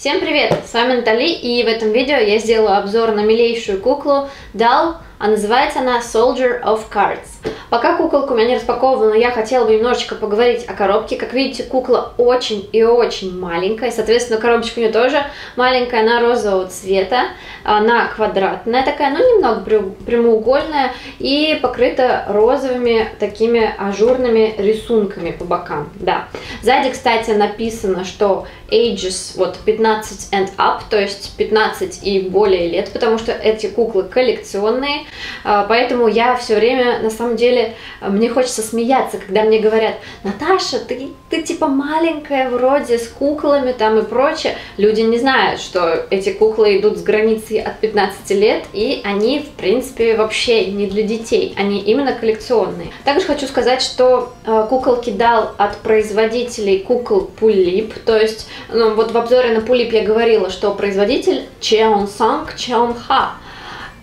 Всем привет! С вами Натали, и в этом видео я сделаю обзор на милейшую куклу Doll, а называется она Soldier of Cards. Пока куколка у меня не распакована, я хотела бы немножечко поговорить о коробке. Как видите, кукла очень и очень маленькая, соответственно, коробочка у нее тоже маленькая, она розового цвета, она квадратная такая, ну немного прямоугольная и покрыта розовыми такими ажурными рисунками по бокам, да. Сзади, кстати, написано, что ages, вот 15 and up, то есть 15 и более лет, потому что эти куклы коллекционные, поэтому я все время, на самом деле, мне хочется смеяться, когда мне говорят, Наташа, ты, ты типа маленькая вроде, с куклами там и прочее. Люди не знают, что эти куклы идут с границы от 15 лет, и они, в принципе, вообще не для детей, они именно коллекционные. Также хочу сказать, что э, куколки дал от производителей кукол Пулип, то есть ну, вот в обзоре на Пулип я говорила, что производитель Cheon Sang Cheon Ha.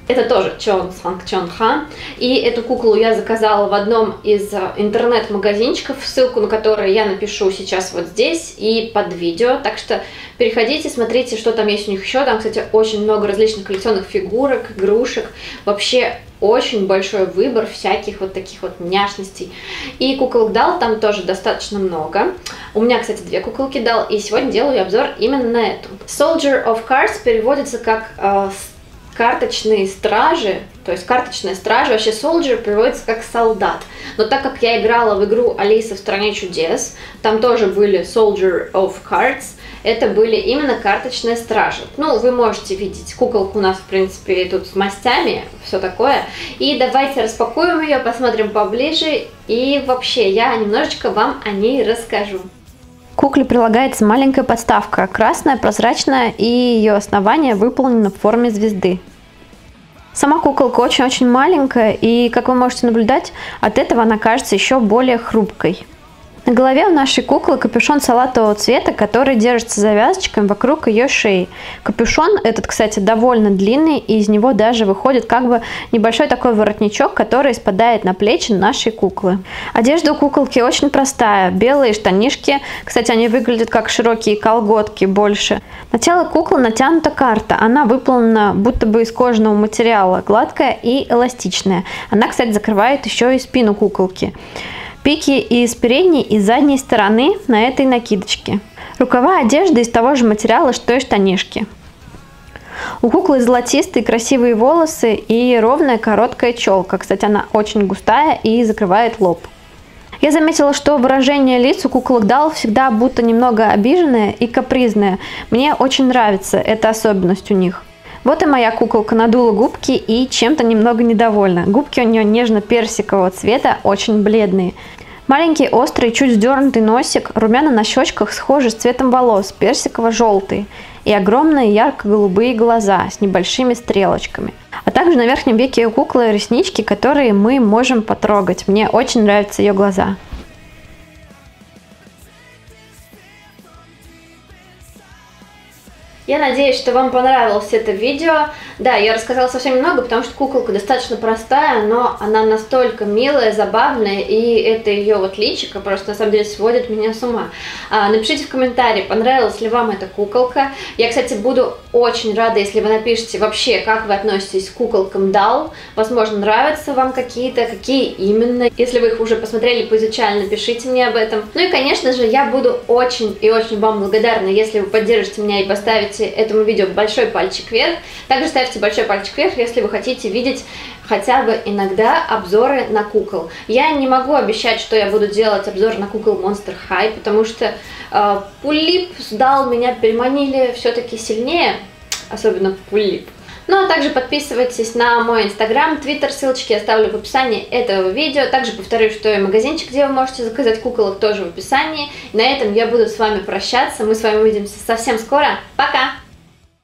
Это тоже Чон Санг Чон Ха. И эту куклу я заказала в одном из э, интернет-магазинчиков, ссылку на который я напишу сейчас вот здесь и под видео. Так что переходите, смотрите, что там есть у них еще. Там, кстати, очень много различных коллекционных фигурок, игрушек. Вообще очень большой выбор всяких вот таких вот няшностей. И куколок дал там тоже достаточно много. У меня, кстати, две куколки дал, и сегодня делаю обзор именно на эту. Soldier of Cards переводится как э, карточные стражи, то есть карточная стража, вообще soldier переводится как солдат. Но так как я играла в игру Алиса в стране чудес, там тоже были soldier of cards, это были именно карточные стражи. Ну, вы можете видеть, куколку у нас, в принципе, тут с мастями, все такое. И давайте распакуем ее, посмотрим поближе. И вообще, я немножечко вам о ней расскажу. Кукле прилагается маленькая подставка, красная, прозрачная, и ее основание выполнено в форме звезды. Сама куколка очень-очень маленькая, и, как вы можете наблюдать, от этого она кажется еще более хрупкой. На голове у нашей куклы капюшон салатового цвета, который держится завязочками вокруг ее шеи. Капюшон этот, кстати, довольно длинный, и из него даже выходит как бы небольшой такой воротничок, который спадает на плечи нашей куклы. Одежда у куколки очень простая. Белые штанишки, кстати, они выглядят как широкие колготки больше. На тело куклы натянута карта. Она выполнена будто бы из кожаного материала, гладкая и эластичная. Она, кстати, закрывает еще и спину куколки. Пики из передней и задней стороны на этой накидочке. Рукава одежды из того же материала, что и штанишки. У куклы золотистые красивые волосы и ровная короткая челка. Кстати, она очень густая и закрывает лоб. Я заметила, что выражение лиц у куколок Дал всегда будто немного обиженное и капризное. Мне очень нравится эта особенность у них. Вот и моя куколка надула губки и чем-то немного недовольна. Губки у нее нежно-персикового цвета, очень бледные. Маленький острый, чуть сдернутый носик, румяна на щечках схожи с цветом волос, персиково-желтый, и огромные ярко-голубые глаза с небольшими стрелочками. А также на верхнем веке у куклы реснички, которые мы можем потрогать. Мне очень нравятся ее глаза. Я надеюсь, что вам понравилось это видео. Да, я рассказала совсем немного, потому что куколка достаточно простая, но она настолько милая, забавная, и это ее вот личико просто на самом деле сводит меня с ума. А, напишите в комментарии, понравилась ли вам эта куколка. Я, кстати, буду очень рада, если вы напишите вообще, как вы относитесь к куколкам Дал. Возможно, нравятся вам какие-то, какие именно. Если вы их уже посмотрели, поизучали, напишите мне об этом. Ну и, конечно же, я буду очень и очень вам благодарна, если вы поддержите меня и поставите ставьте этому видео большой пальчик вверх. Также ставьте большой пальчик вверх, если вы хотите видеть хотя бы иногда обзоры на кукол. Я не могу обещать, что я буду делать обзор на кукол Monster High, потому что э, Пулип сдал, меня переманили все-таки сильнее, особенно Пулип. Ну а также подписывайтесь на мой инстаграм, твиттер, ссылочки оставлю в описании этого видео. Также повторюсь, что и магазинчик, где вы можете заказать куколок, тоже в описании. на этом я буду с вами прощаться. Мы с вами увидимся совсем скоро. Пока!